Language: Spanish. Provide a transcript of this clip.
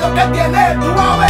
lo que tienes. Tú a